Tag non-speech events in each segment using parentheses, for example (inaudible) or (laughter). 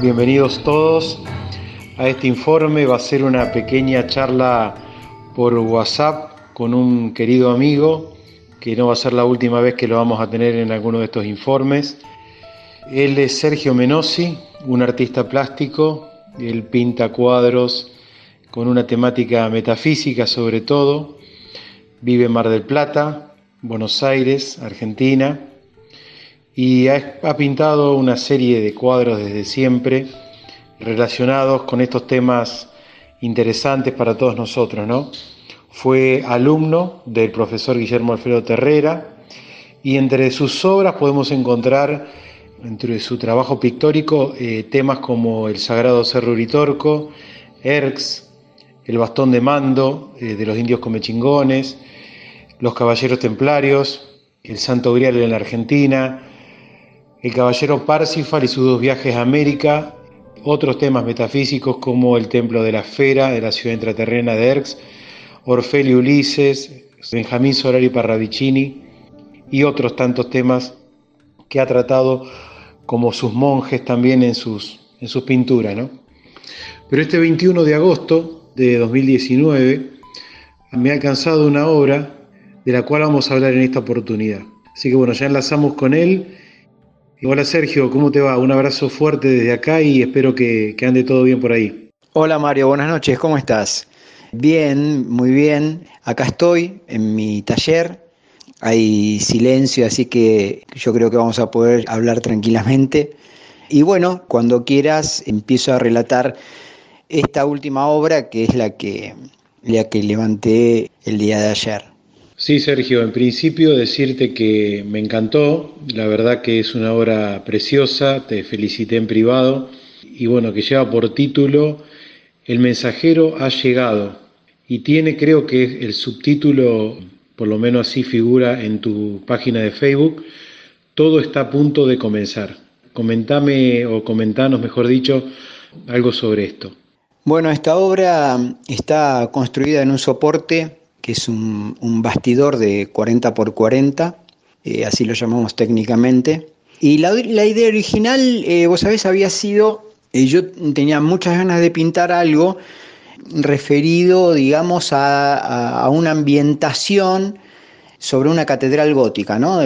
bienvenidos todos a este informe. Va a ser una pequeña charla por WhatsApp con un querido amigo, que no va a ser la última vez que lo vamos a tener en alguno de estos informes. Él es Sergio Menosi, un artista plástico. Él pinta cuadros con una temática metafísica sobre todo. Vive en Mar del Plata, Buenos Aires, Argentina y ha, pintado una serie de cuadros desde siempre relacionados con estos temas interesantes para todos nosotros, ¿no? Fue alumno del profesor Guillermo Alfredo Terrera y entre sus obras podemos encontrar, entre su trabajo pictórico, eh, temas como el Sagrado Cerro Uritorco, Erx, el Bastón de Mando eh, de los indios comechingones, los Caballeros Templarios, el Santo Grial en la Argentina, el caballero Parsifal y sus dos viajes a América, otros temas metafísicos como el templo de la esfera de la ciudad intraterrena de Erx, Orfelio Ulises, Benjamín Solari Parravicini y otros tantos temas que ha tratado como sus monjes también en sus, en sus pinturas. ¿no? Pero este 21 de agosto de 2019 me ha alcanzado una obra de la cual vamos a hablar en esta oportunidad. Así que bueno, ya enlazamos con él Hola Sergio, ¿cómo te va? Un abrazo fuerte desde acá y espero que, ande todo bien por ahí. Hola Mario, buenas noches, ¿cómo estás? Bien, muy bien. Acá estoy en mi taller. Hay silencio, así que yo creo que vamos a poder hablar tranquilamente. Y bueno, cuando quieras empiezo a relatar esta última obra que es la que, la que levanté el día de ayer. Sí, Sergio, en principio decirte que me encantó, la verdad que es una obra preciosa, te felicité en privado y bueno, que lleva por título El mensajero ha llegado y tiene creo que el subtítulo, por lo menos así figura en tu página de Facebook, todo está a punto de comenzar. Comentame o comentanos, mejor dicho, algo sobre esto. Bueno, esta obra está construida en un soporte es un, bastidor de 40 por 40, eh, así lo llamamos técnicamente. Y la, idea original, eh, vos sabés, había sido, eh, yo tenía muchas ganas de pintar algo referido, digamos, a, una ambientación sobre una catedral gótica, ¿no?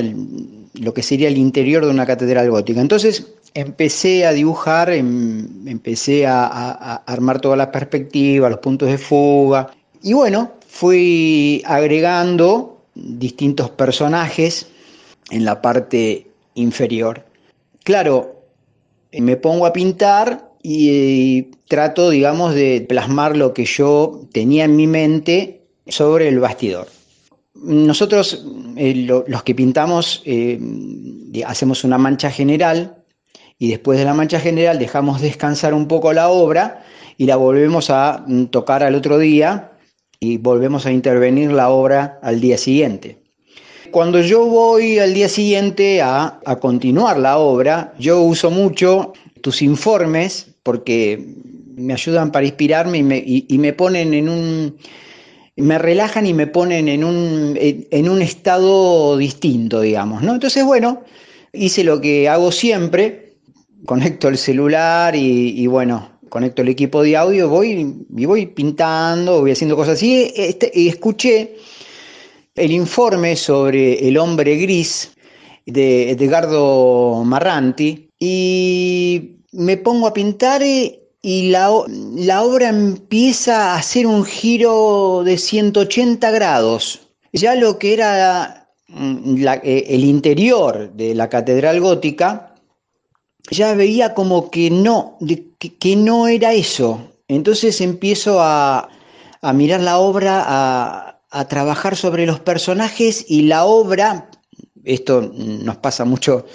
lo que sería el interior de una catedral gótica. Entonces empecé a dibujar, em, empecé a, a armar toda la perspectiva, los puntos de fuga. Y bueno, fui agregando distintos personajes en la parte inferior. Claro, me pongo a pintar y trato, digamos, de plasmar lo que yo tenía en mi mente sobre el bastidor. Nosotros, eh, los que pintamos, eh, hacemos una mancha general y después de la mancha general dejamos descansar un poco la obra y la volvemos a mm, tocar al otro día y volvemos a intervenir la obra al día siguiente. Cuando yo voy al día siguiente a, continuar la obra, yo uso mucho tus informes porque me ayudan para inspirarme y me, ponen en un, me relajan y me ponen en un, en un estado distinto, digamos, ¿no? Entonces, bueno, hice lo que hago siempre, conecto el celular y bueno, conecto el equipo de audio, voy y voy pintando, voy haciendo cosas así. Este, y escuché el informe sobre el hombre gris de Edgardo Marranti y me pongo a pintar y la, obra empieza a hacer un giro de 180 grados. Ya lo que era mm, eh, el interior de la catedral gótica, ya veía como que no, que, no era eso. Entonces empiezo a, mirar la obra, a, a, trabajar sobre los personajes y la obra, esto nos pasa mucho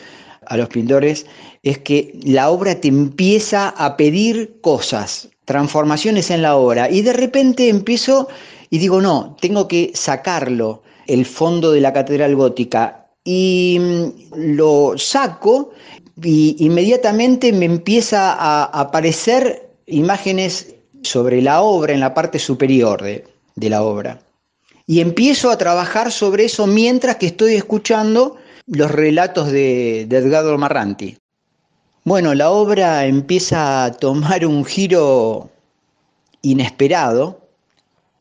a los pintores, es que la obra te empieza a pedir cosas, transformaciones en la obra y de repente empiezo y digo, no, tengo que sacarlo, el fondo de la catedral gótica y mm, lo saco y inmediatamente me empieza a aparecer imágenes sobre la obra en la parte superior de, la obra. Y empiezo a trabajar sobre eso mientras que estoy escuchando los relatos de, Edgardo Marranti. Bueno, la obra empieza a tomar un giro inesperado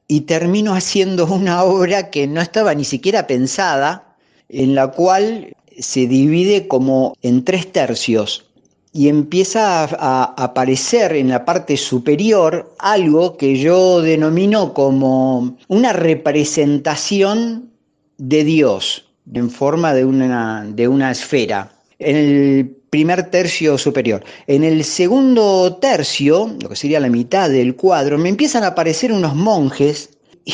y termino haciendo una obra que no estaba ni siquiera pensada, en la cual se divide como en tres tercios y empieza a, aparecer en la parte superior algo que yo denomino como una representación de Dios en forma de una, de una esfera. En el primer tercio superior. En el segundo tercio, lo que sería la mitad del cuadro, me empiezan a aparecer unos monjes.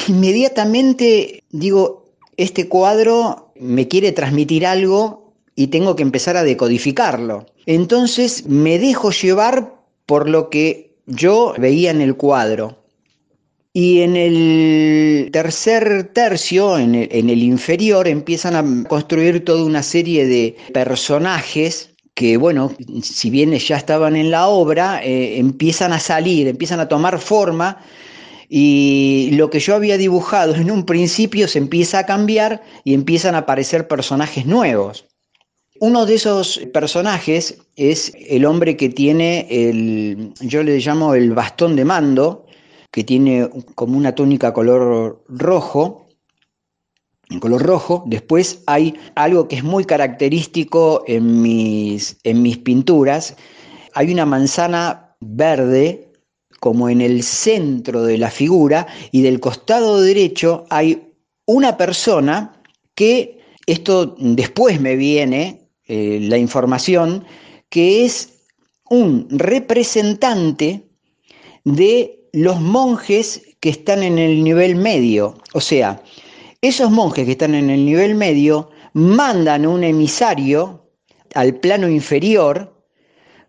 Inmediatamente digo, este cuadro me quiere transmitir algo y tengo que empezar a decodificarlo. Entonces me dejo llevar por lo que yo veía en el cuadro. Y en el tercer tercio, en el, inferior, empiezan a construir toda una serie de personajes que, bueno, si bien ya estaban en la obra, eh, empiezan a salir, empiezan a tomar forma y lo que yo había dibujado en un principio se empieza a cambiar y empiezan a aparecer personajes nuevos. Uno de esos personajes es el hombre que tiene el, yo le llamo el bastón de mando, que tiene como una túnica color rojo, en color rojo. Después hay algo que es muy característico en mis, en mis pinturas. Hay una manzana verde como en el centro de la figura y del costado derecho hay una persona que, esto después me viene, eh, la información, que es un representante de los monjes que están en el nivel medio. O sea, esos monjes que están en el nivel medio mandan un emisario al plano inferior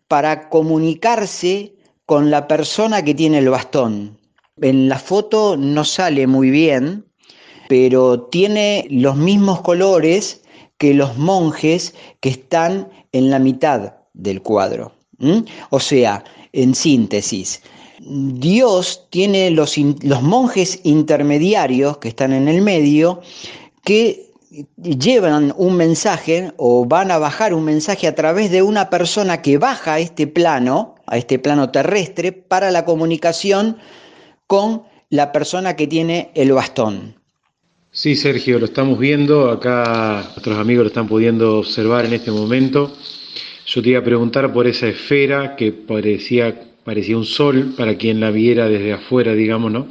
para comunicarse con la persona que tiene el bastón. En la foto no sale muy bien, pero tiene los mismos colores que los monjes que están en la mitad del cuadro. O sea, en síntesis, Dios tiene los, los monjes intermediarios que están en el medio que llevan un mensaje o van a bajar un mensaje a través de una persona que baja a este plano, a este plano terrestre, para la comunicación con la persona que tiene el bastón. Sí, Sergio, lo estamos viendo, acá nuestros amigos lo están pudiendo observar en este momento. Yo te iba a preguntar por esa esfera que parecía, parecía un sol para quien la viera desde afuera, digamos, ¿no?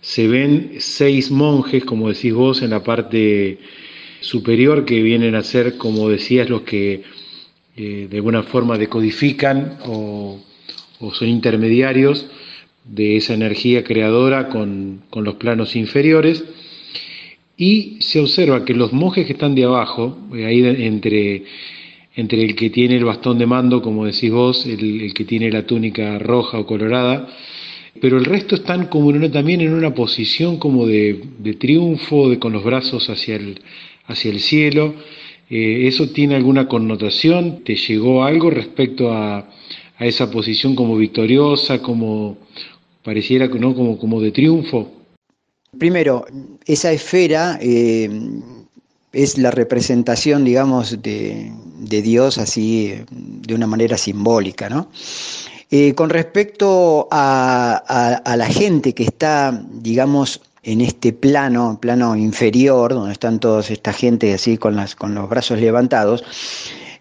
Se ven seis monjes, como decís vos, en la parte superior que vienen a ser, como decías, los que eh, de alguna forma decodifican o, son intermediarios de esa energía creadora con, con los planos inferiores. Y se observa que los monjes que están de abajo, eh, ahí entre, entre el que tiene el bastón de mando, como decís vos, el, que tiene la túnica roja o colorada, pero el resto están como también en una posición como de, triunfo, de, con los brazos hacia el, hacia el cielo. Eh, ¿Eso tiene alguna connotación? ¿Te llegó algo respecto a, a esa posición como victoriosa, como pareciera ¿no? como, como de triunfo? Primero, esa esfera eh, es la representación, digamos, de, Dios así de una manera simbólica, ¿no? Eh, con respecto a, la gente que está, digamos, en este plano, plano inferior, donde están toda esta gente así con, las, con los brazos levantados,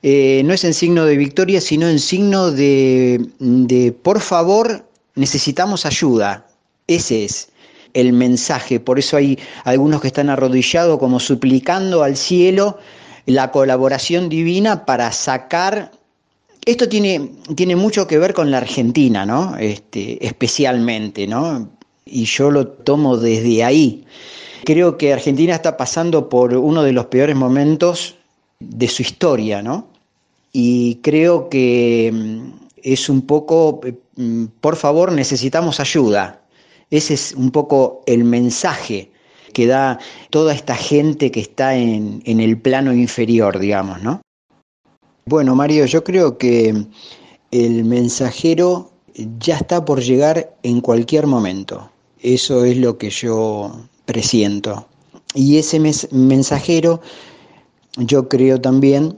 eh, no es en signo de victoria, sino en signo de, de por favor, necesitamos ayuda. Ese es el mensaje. Por eso hay algunos que están arrodillados como suplicando al cielo la colaboración divina para sacar... Esto tiene, tiene mucho que ver con la Argentina, ¿no? Este, especialmente, ¿no? Y yo lo tomo desde ahí. Creo que Argentina está pasando por uno de los peores momentos de su historia, ¿no? Y creo que mm, es un poco, mm, por favor, necesitamos ayuda. Ese es un poco el mensaje que da toda esta gente que está en, el plano inferior, digamos, ¿no? Bueno, Mario, yo creo que el mensajero ya está por llegar en cualquier momento. Eso es lo que yo presiento. Y ese mensajero, yo creo también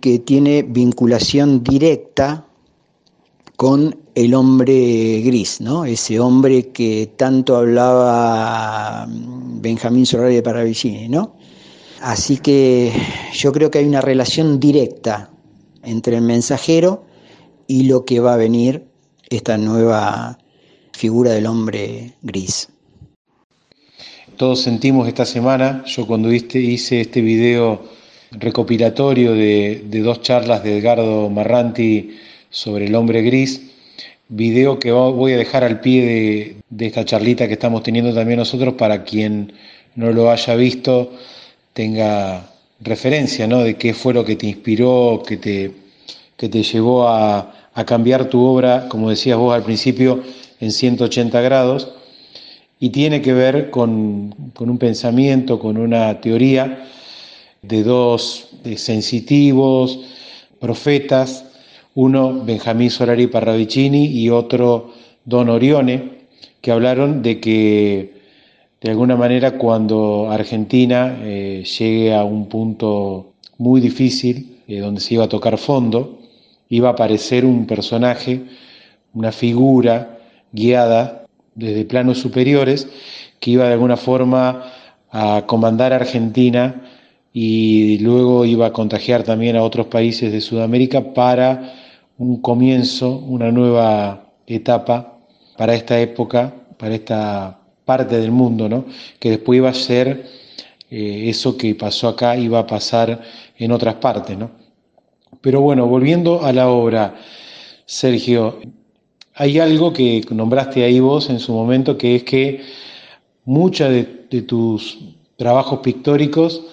que tiene vinculación directa con el hombre gris, ¿no? Ese hombre que tanto hablaba Benjamín Solari de Paravicini, ¿no? Así que yo creo que hay una relación directa entre el mensajero y lo que va a venir esta nueva figura del hombre gris. Todos sentimos esta semana, yo cuando hice este video recopilatorio de, dos charlas de Edgardo Marranti sobre el hombre gris, video que voy a dejar al pie de, de esta charlita que estamos teniendo también nosotros para quien no lo haya visto tenga referencia ¿no? de qué fue lo que te inspiró, que te, que te llevó a, cambiar tu obra, como decías vos al principio, en 180 grados, y tiene que ver con, un pensamiento, con una teoría de dos sensitivos profetas, uno Benjamín Solari Parravicini y otro Don Orione, que hablaron de que de alguna manera cuando Argentina eh, llegue a un punto muy difícil, eh, donde se iba a tocar fondo, iba a aparecer un personaje, una figura guiada desde planos superiores, que iba de alguna forma a comandar a Argentina y luego iba a contagiar también a otros países de Sudamérica para un comienzo, una nueva etapa para esta época, para esta parte del mundo, ¿no? que después iba a ser eh, eso que pasó acá, iba a pasar en otras partes. ¿no? Pero bueno, volviendo a la obra, Sergio, hay algo que nombraste ahí vos en su momento, que es que muchos de, tus trabajos pictóricos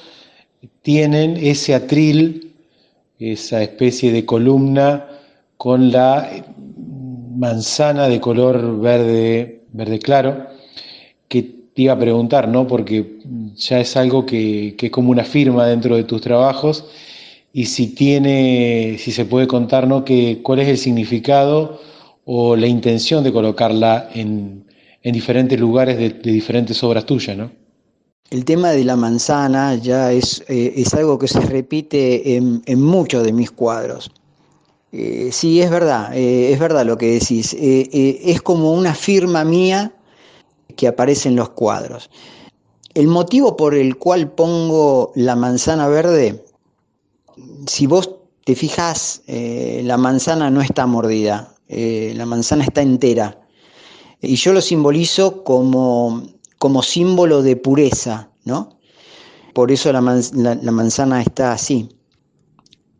tienen ese atril, esa especie de columna con la manzana de color verde, verde claro, que te iba a preguntar, ¿no? Porque ya es algo que, es como una firma dentro de tus trabajos y si tiene, si se puede contar, ¿no? Que, ¿Cuál es el significado o la intención de colocarla en, diferentes lugares de, diferentes obras tuyas, ¿no? El tema de la manzana ya es, eh, es algo que se repite en, muchos de mis cuadros. Eh, sí, es verdad, eh, es verdad lo que decís. es como una firma mía que aparece en los cuadros. El motivo por el cual pongo la manzana verde, si vos te fijas, la manzana no está mordida, eh, la manzana está entera. Y yo lo simbolizo como, como símbolo de pureza, ¿no? Por eso la, manzana está así.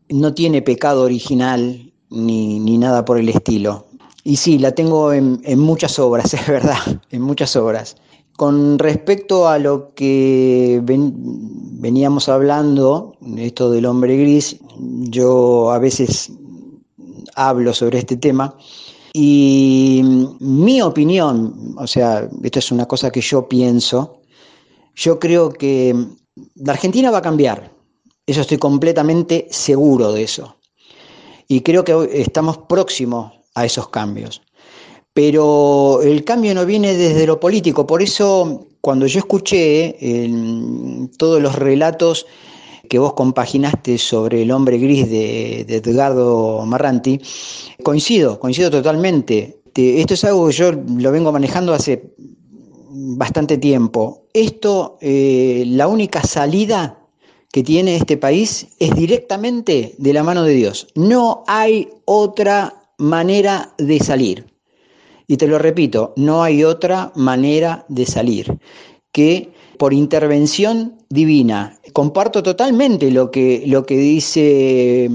No tiene pecado original ni, ni nada por el estilo. Y sí, la tengo en, muchas obras, (laughs) es verdad, en muchas obras. Con respecto a lo que veníamos hablando, esto del hombre gris, yo a veces hablo sobre este tema y mi opinión, o sea, esto es una cosa que yo pienso, yo creo que la Argentina va a cambiar, eso estoy completamente seguro de eso. Y creo que estamos próximos a esos cambios. Pero el cambio no viene desde lo político, por eso cuando yo escuché todos los relatos que vos compaginaste sobre el hombre gris de, Edgardo Marranti, coincido, coincido totalmente. Esto es algo que yo lo vengo manejando hace bastante tiempo. Esto, eh, la única salida que tiene este país es directamente de la mano de Dios. No hay otra manera de salir. Y te lo repito, no hay otra manera de salir que por intervención divina. Comparto totalmente lo que, lo que dice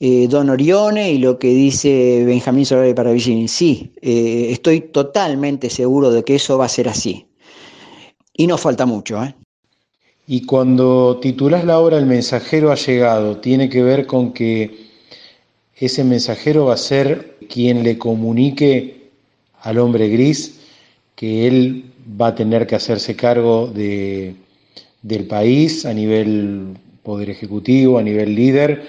eh, Don Orione y lo que dice Benjamín Solari Paravicini. Sí, eh, estoy totalmente seguro de que eso va a ser así. Y no falta mucho. ¿eh? Y cuando titulas la obra El mensajero ha llegado, tiene que ver con que ese mensajero va a ser quien le comunique al hombre gris que él va a tener que hacerse cargo de, del país a nivel poder ejecutivo, a nivel líder.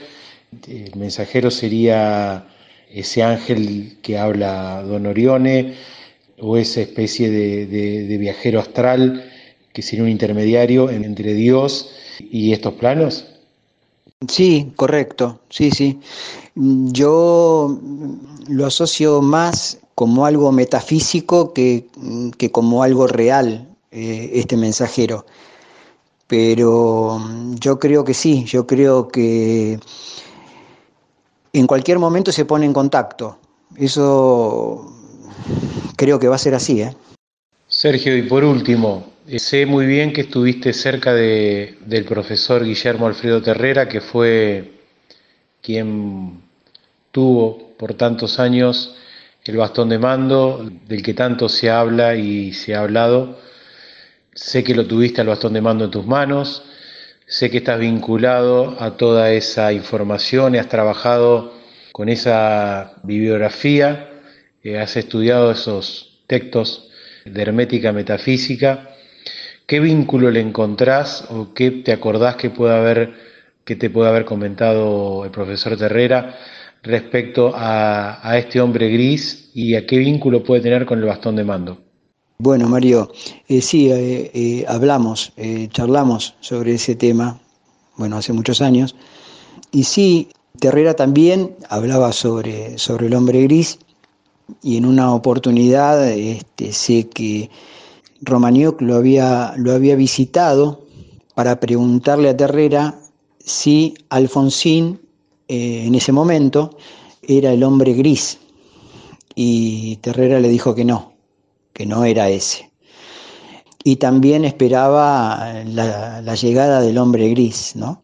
El mensajero sería ese ángel que habla Don Orione o esa especie de, viajero astral que sería un intermediario entre Dios y estos planos? Sí, correcto, sí, sí. Yo lo asocio más como algo metafísico que, que como algo real, eh, este mensajero. Pero yo creo que sí, yo creo que en cualquier momento se pone en contacto. Eso creo que va a ser así. ¿eh? Sergio, y por último, eh, sé muy bien que estuviste cerca de, del profesor Guillermo Alfredo Terrera, que fue quien tuvo por tantos años el bastón de mando, del que tanto se habla y se ha hablado. Sé que lo tuviste al bastón de mando en tus manos, sé que estás vinculado a toda esa información y has trabajado con esa bibliografía, eh, has estudiado esos textos de hermética metafísica. ¿Qué vínculo le encontrás o qué te acordás que pueda haber, que te puede haber comentado el profesor Terrera respecto a, este hombre gris y a qué vínculo puede tener con el bastón de mando? Bueno, Mario, eh, sí, eh, eh, hablamos, charlamos sobre ese tema, bueno, hace muchos años, y sí, Terrera también hablaba sobre, sobre el hombre gris, y en una oportunidad este, sé que Romaniuk lo había, lo había visitado para preguntarle a Terrera si Alfonsín eh, en ese momento era el hombre gris y Terrera le dijo que no, que no era ese. Y también esperaba la, la llegada del hombre gris, ¿no?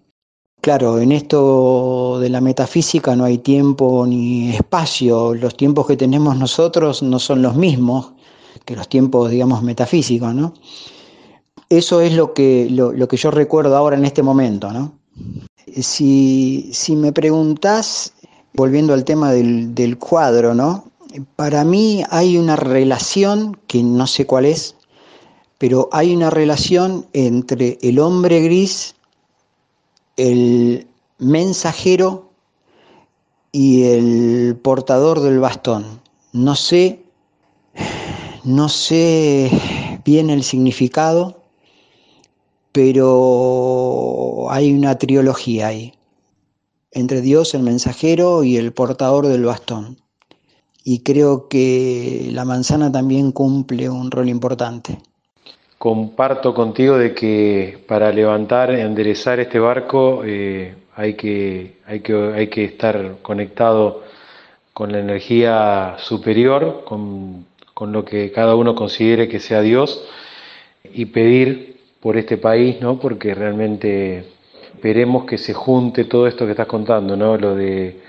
Claro, en esto de la metafísica no hay tiempo ni espacio. Los tiempos que tenemos nosotros no son los mismos que los tiempos, digamos, metafísicos, ¿no? Eso es lo que, lo, lo que yo recuerdo ahora en este momento, ¿no? Si, si me preguntás, volviendo al tema del, del cuadro, ¿no? Para mí hay una relación, que no sé cuál es, pero hay una relación entre el hombre gris, el mensajero y el portador del bastón. No sé, no sé bien el significado, pero hay una trilogía ahí, entre Dios, el mensajero y el portador del bastón. Y creo que la manzana también cumple un rol importante. Comparto contigo de que para levantar, enderezar este barco eh, hay, que, hay, que, hay que estar conectado con la energía superior, con, con lo que cada uno considere que sea Dios y pedir por este país, ¿no? Porque realmente esperemos que se junte todo esto que estás contando, ¿no? Lo de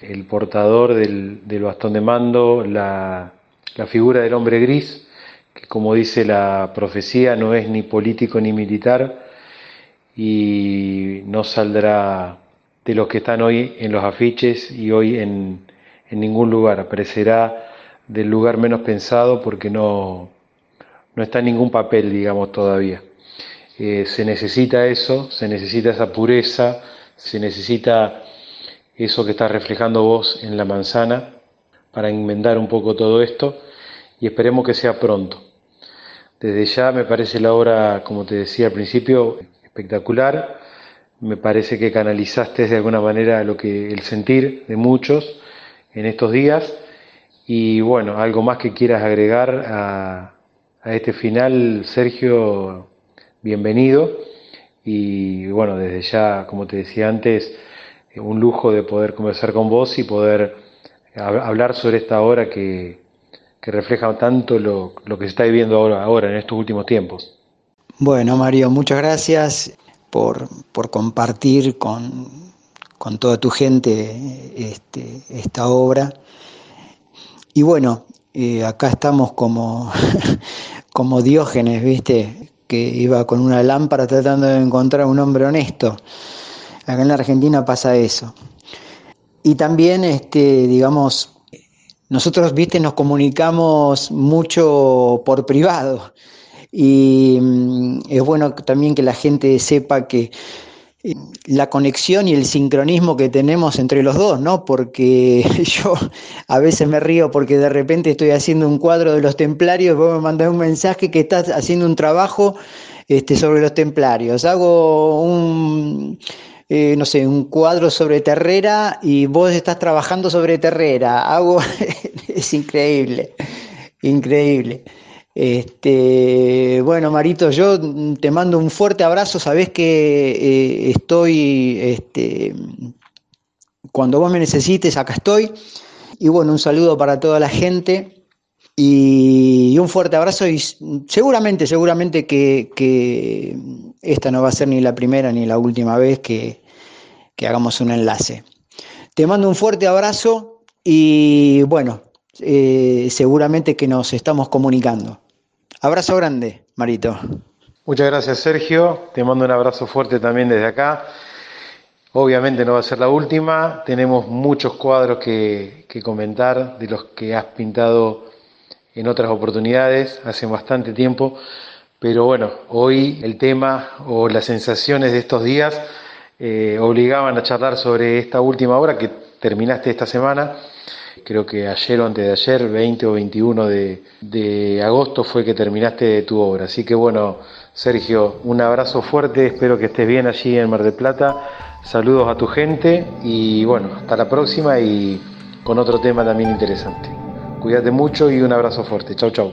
el portador del, del bastón de mando, la, la figura del hombre gris, que como dice la profecía no es ni político ni militar y no saldrá de los que están hoy en los afiches y hoy en, en ningún lugar, aparecerá del lugar menos pensado porque no, no está en ningún papel, digamos, todavía. Eh, se necesita eso, se necesita esa pureza, se necesita eso que está reflejando vos en la manzana para enmendar un poco todo esto y esperemos que sea pronto. Desde ya me parece la obra, como te decía al principio, espectacular. Me parece que canalizaste de alguna manera lo que el sentir de muchos en estos días. Y bueno, algo más que quieras agregar a, este final, Sergio, bienvenido. Y bueno, desde ya, como te decía antes, un lujo de poder conversar con vos y poder hablar sobre esta obra que, que refleja tanto lo, lo, que se está viviendo ahora, ahora, en estos últimos tiempos. Bueno, Mario, muchas gracias por, por compartir con, con, toda tu gente este, esta obra. Y bueno, eh, acá estamos como, (laughs) como Diógenes, ¿viste? Que iba con una lámpara tratando de encontrar un hombre honesto. Acá en la Argentina pasa eso. Y también, este, digamos, nosotros, viste, nos comunicamos mucho por privado y mm, es bueno también que la gente sepa que eh, la conexión y el sincronismo que tenemos entre los dos, ¿no? Porque (laughs) yo a veces me río porque de repente estoy haciendo un cuadro de los templarios, vos me mandás un mensaje que estás haciendo un trabajo este, sobre los templarios. Hago un, eh, no sé, un cuadro sobre Terrera y vos estás trabajando sobre Terrera. Hago, (laughs) es increíble, increíble. Este, bueno, Marito, yo te mando un fuerte abrazo. Sabés que eh, estoy, este, cuando vos me necesites, acá estoy. Y bueno, un saludo para toda la gente. Y, un fuerte abrazo y seguramente, seguramente que, esta no va a ser ni la primera ni la última vez que, hagamos un enlace. Te mando un fuerte abrazo y bueno, eh, seguramente que nos estamos comunicando. Abrazo grande, Marito. Muchas gracias, Sergio. Te mando un abrazo fuerte también desde acá. Obviamente no va a ser la última. Tenemos muchos cuadros que, que comentar de los que has pintado en otras oportunidades, hace bastante tiempo, pero bueno, hoy el tema o las sensaciones de estos días eh, obligaban a charlar sobre esta última obra que terminaste esta semana. Creo que ayer o antes de ayer, 20 o 21 de, de agosto, fue que terminaste tu obra. Así que bueno, Sergio, un abrazo fuerte, espero que estés bien allí en Mar del Plata. Saludos a tu gente y bueno, hasta la próxima y con otro tema también interesante. Cuídate mucho y un abrazo fuerte. Chau, chau.